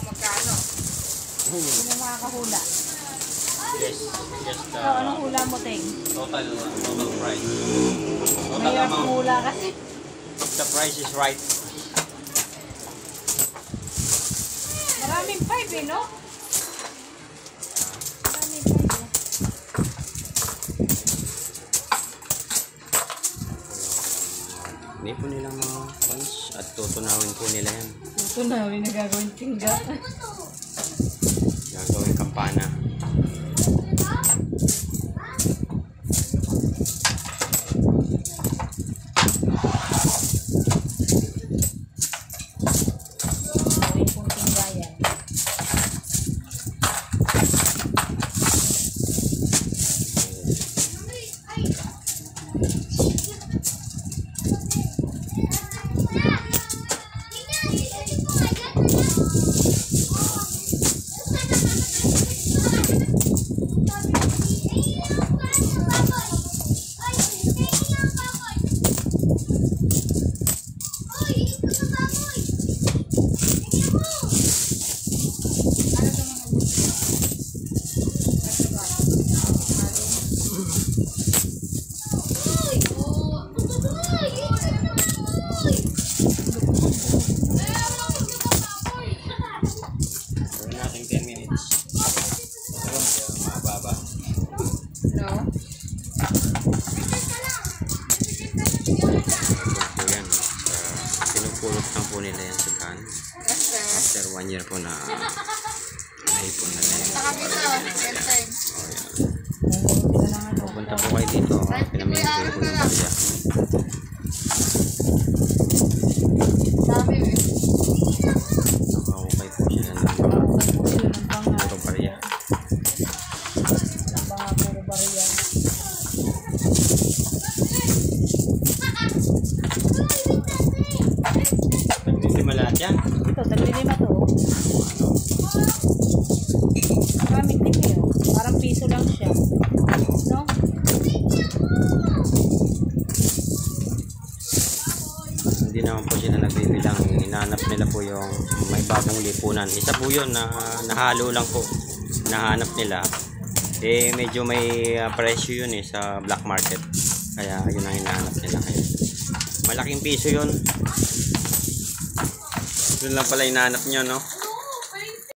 Magkano? Sino makakahula? Yes, just So, uh, anong hula mo, Teng? total total price. Total Mahirap amount. hula kasi. The price is right. Maraming pipe eh, no? Hindi po nilang mga funds at tutunawin po nila yan. Ito na, may nagagawin tingga. Pinupulot lang po nila yan sa kan. After one year po na naipon na nila. Oh, yan. Sila ng ano. Punta po kayo dito. Pinamigay ko yung barya. Dami eh. Nakahukay po sila ng Sila ng banga. puro barya. Ng banga puro bariya. Naglilima lahat yan. Ito, taglilima to. Maraming din yun. Parang piso lang siya. No? Hindi naman po sila nagbibilang. Hinahanap nila po yung may bagong lipunan. Isa po yun na nahalo lang po. Nahanap nila. Eh medyo may uh, presyo yun eh sa black market. Kaya yun ang hinahanap nila. Kaya, malaking piso yun. Yun lang pala hinahanap nyo no.